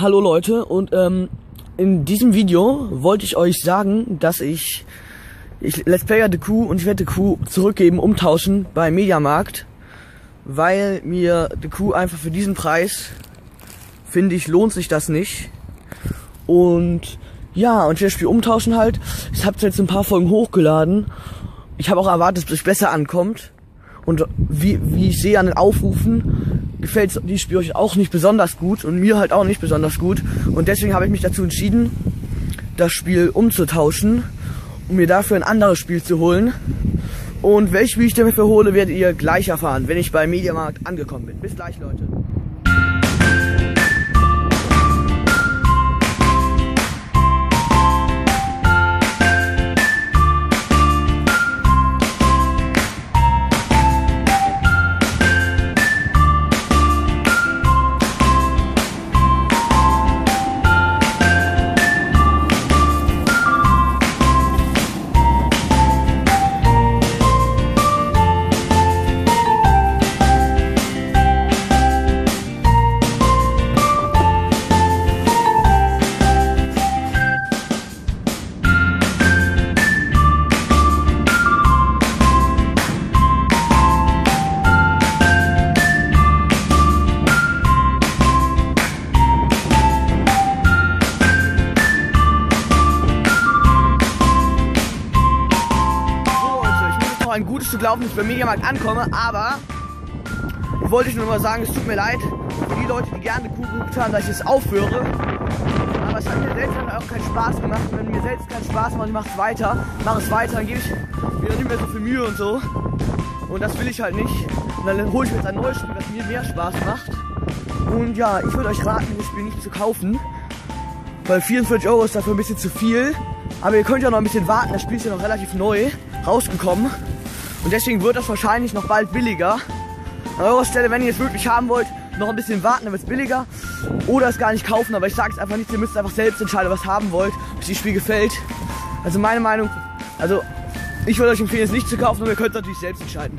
hallo Leute und ähm, in diesem Video wollte ich euch sagen, dass ich, ich Let's Player The Coup und ich werde The Coup zurückgeben, umtauschen bei Mediamarkt, weil mir The Coup einfach für diesen Preis, finde ich, lohnt sich das nicht. Und ja, und ich werde das Spiel umtauschen halt. Ich habe jetzt ein paar Folgen hochgeladen. Ich habe auch erwartet, dass es besser ankommt. Und wie, wie ich sehe an den Aufrufen, gefällt die Spiel euch auch nicht besonders gut und mir halt auch nicht besonders gut. Und deswegen habe ich mich dazu entschieden, das Spiel umzutauschen, um mir dafür ein anderes Spiel zu holen. Und welches Spiel ich dafür hole, werdet ihr gleich erfahren, wenn ich bei Mediamarkt angekommen bin. Bis gleich, Leute. Noch ein gutes Stück laufen, bis ich beim Mediamarkt ankomme, aber wollte ich nur mal sagen, es tut mir leid für die Leute, die gerne geguckt haben, dass ich es aufhöre. Aber es hat mir selbst auch keinen Spaß gemacht. Wenn mir selbst keinen Spaß macht, ich mache es weiter, mache es weiter, dann gebe ich mir nicht mehr so viel Mühe und so. Und das will ich halt nicht. Und dann hole ich mir jetzt ein neues Spiel, das mir mehr Spaß macht. Und ja, ich würde euch raten, dieses Spiel nicht zu kaufen. Weil 44 Euro ist dafür ein bisschen zu viel. Aber ihr könnt ja noch ein bisschen warten, das Spiel ist ja noch relativ neu rausgekommen. Und deswegen wird das wahrscheinlich noch bald billiger. An eurer Stelle, wenn ihr es wirklich haben wollt, noch ein bisschen warten, dann wird es billiger. Oder es gar nicht kaufen, aber ich sage es einfach nicht, ihr müsst einfach selbst entscheiden, was haben wollt, ob euch das Spiel gefällt. Also meine Meinung, also ich würde euch empfehlen, es nicht zu kaufen, aber ihr könnt es natürlich selbst entscheiden.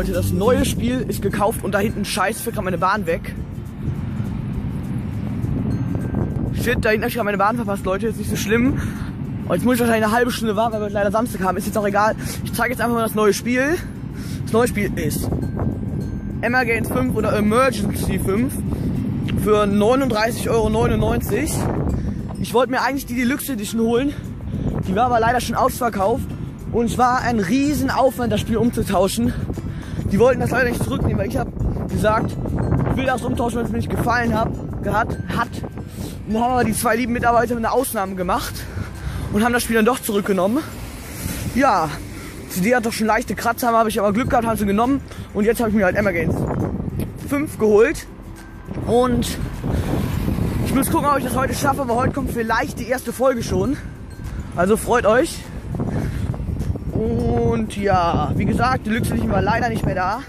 Leute, das neue Spiel ist gekauft und da hinten scheiß für meine Bahn weg. Shit, da hinten hab ich gerade meine Bahn verpasst, Leute, ist nicht so schlimm. Und jetzt muss ich wahrscheinlich eine halbe Stunde warten, weil wir leider Samstag haben. Ist jetzt auch egal. Ich zeige jetzt einfach mal das neue Spiel. Das neue Spiel ist Emergence 5 oder Emergency 5 für 39,99 Euro. Ich wollte mir eigentlich die Deluxe Edition holen. Die war aber leider schon ausverkauft. Und es war ein riesen Aufwand, das Spiel umzutauschen. Die wollten das leider nicht zurücknehmen, weil ich habe gesagt, ich will das umtauschen, wenn es mir nicht gefallen hat. Gehabt, hat. Und dann haben aber die zwei lieben Mitarbeiter eine Ausnahme gemacht und haben das Spiel dann doch zurückgenommen. Ja, CD hat doch schon leichte Kratzer, habe ich aber Glück gehabt, haben sie genommen. Und jetzt habe ich mir halt Emergence 5 geholt. Und ich muss gucken, ob ich das heute schaffe, aber heute kommt vielleicht die erste Folge schon. Also freut euch. Und ja, wie gesagt, Deluxe Edition war leider nicht mehr da.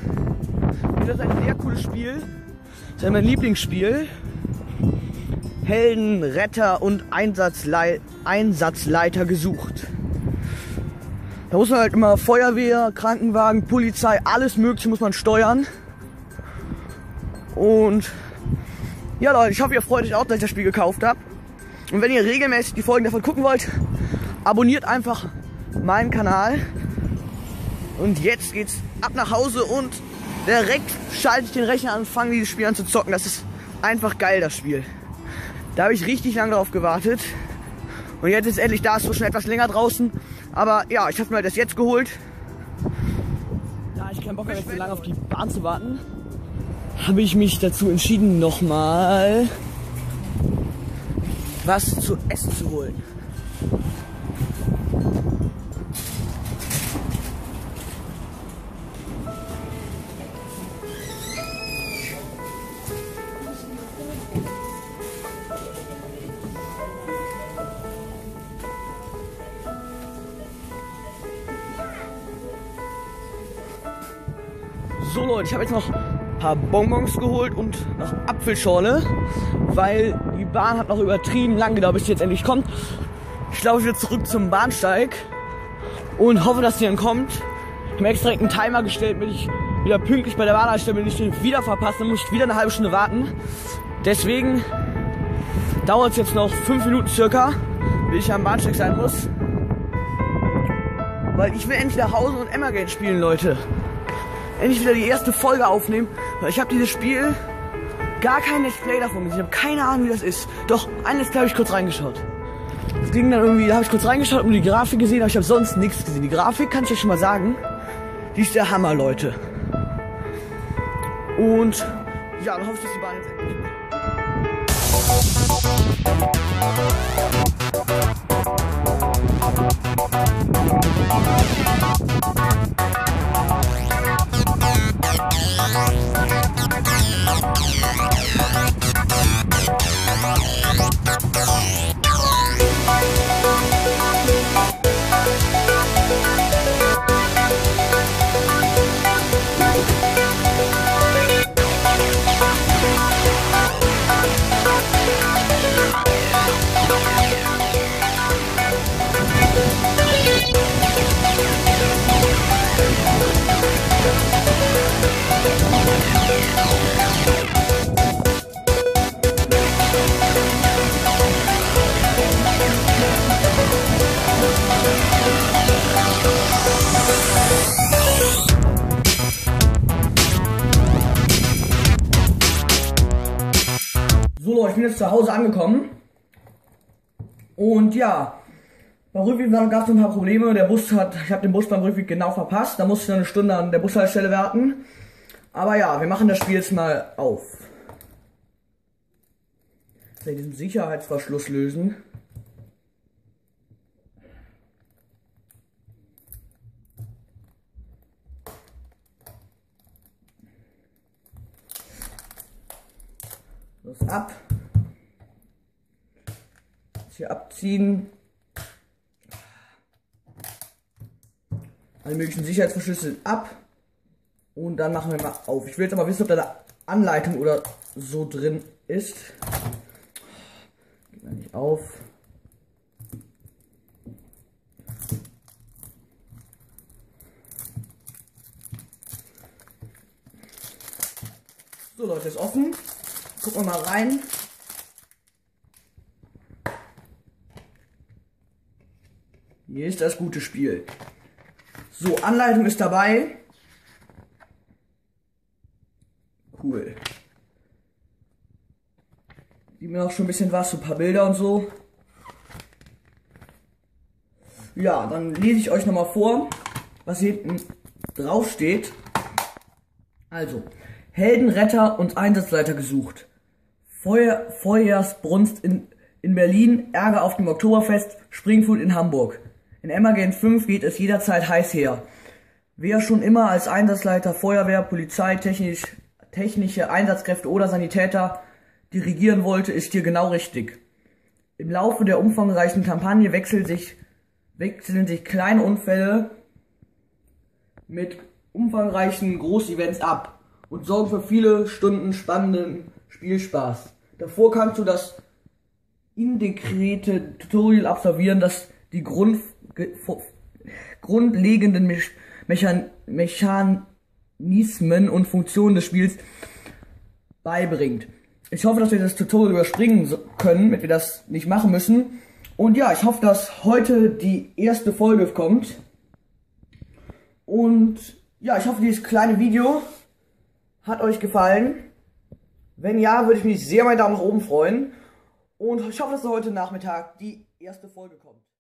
Das ist ein sehr cooles Spiel. Das ist mein Lieblingsspiel. Helden, Retter und Einsatzlei Einsatzleiter gesucht. Da muss man halt immer Feuerwehr, Krankenwagen, Polizei, alles Mögliche muss man steuern. Und ja Leute, ich hoffe ihr freut euch auch, dass ich das Spiel gekauft habe. Und wenn ihr regelmäßig die Folgen davon gucken wollt, abonniert einfach meinen Kanal. Und jetzt geht's ab nach Hause und direkt schalte ich den Rechner an und fange dieses Spiel an zu zocken. Das ist einfach geil, das Spiel. Da habe ich richtig lange drauf gewartet. Und jetzt ist endlich da, ist so schon etwas länger draußen. Aber ja, ich habe mir das jetzt geholt. Da ich keinen Bock habe, so lange auf die Bahn zu warten, habe ich mich dazu entschieden, nochmal was zu essen zu holen. So Leute, ich habe jetzt noch paar Bonbons geholt und noch Apfelschorle, weil die Bahn hat noch übertrieben lang gedauert, bis sie jetzt endlich kommt. Ich laufe wieder zurück zum Bahnsteig und hoffe, dass sie dann kommt. Ich habe extra einen Timer gestellt, damit ich wieder pünktlich bei der Bahn einstelle, wenn ich den wieder verpasse, dann muss ich wieder eine halbe Stunde warten. Deswegen dauert es jetzt noch fünf Minuten circa, bis ich am Bahnsteig sein muss. Weil ich will endlich nach Hause und Emma Gate spielen, Leute. Endlich wieder die erste Folge aufnehmen, weil ich habe dieses Spiel gar kein Let's Play davon gesehen. Ich habe keine Ahnung, wie das ist. Doch, ein Let's Play habe ich kurz reingeschaut. Das Ding dann irgendwie, da habe ich kurz reingeschaut und die Grafik gesehen, aber ich habe sonst nichts gesehen. Die Grafik kann ich euch schon mal sagen, die ist der Hammer, Leute. Und ja, dann hoffe ich, dass die Bahn jetzt ich bin jetzt zu Hause angekommen. Und ja, beim Rückweg gab es ein paar Probleme. Der Bus hat, ich habe den Bus beim Rückweg genau verpasst. Da musste ich eine Stunde an der Bushaltestelle warten. Aber ja, wir machen das Spiel jetzt mal auf. Ich diesen Sicherheitsverschluss lösen. Los ab. Das hier abziehen. Alle möglichen Sicherheitsverschlüsse ab. Und dann machen wir mal auf. Ich will jetzt aber wissen, ob da eine Anleitung oder so drin ist. Geht nicht auf. So Leute, ist offen. Gucken wir mal rein. Hier ist das gute Spiel. So, Anleitung ist dabei. Cool. Sieht mir auch schon ein bisschen was, so ein paar Bilder und so. Ja, dann lese ich euch nochmal vor, was hier hinten drauf steht. Also, Heldenretter und Einsatzleiter gesucht. Feuer, Feuersbrunst in, in Berlin, Ärger auf dem Oktoberfest, Springflut in Hamburg. In Emmergate 5 geht es jederzeit heiß her. Wer schon immer als Einsatzleiter Feuerwehr, Polizei, technisch, technische Einsatzkräfte oder Sanitäter dirigieren wollte, ist hier genau richtig. Im Laufe der umfangreichen Kampagne wechseln sich, wechseln sich kleine Unfälle mit umfangreichen Großevents ab und sorgen für viele Stunden spannenden Spielspaß. Davor kannst du das indekrete Tutorial absolvieren, das die Grund, grundlegenden Me Mechan Mechanismen und Funktionen des Spiels beibringt. Ich hoffe, dass wir das Tutorial überspringen können, damit wir das nicht machen müssen. Und ja, ich hoffe, dass heute die erste Folge kommt. Und ja, ich hoffe, dieses kleine Video hat euch gefallen. Wenn ja, würde ich mich sehr meinen Daumen nach oben freuen. Und ich hoffe, dass heute Nachmittag die erste Folge kommt.